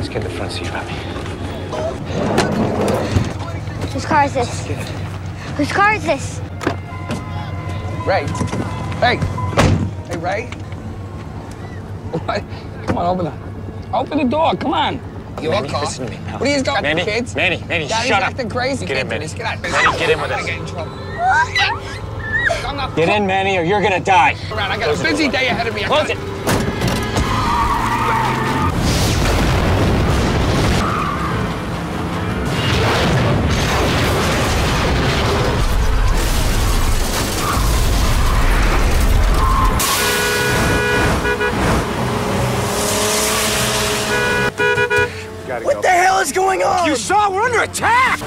Let's get the front seat, Robbie. Whose car is this? Whose car is this? Ray. Hey. Hey, Ray. What? Come on, open the, open the door. Come on. You Manny, car. listen to me, pal. What are you doing, Manny, kids? Manny, Manny, Daddy's shut up. crazy. Get in, do Manny. this. Get out. Manny, get in with us. get in trouble. I'm not Get in, Manny, or you're gonna die. around. I got a busy day ahead of me. I Close it. What the hell is going on? You saw we're under attack!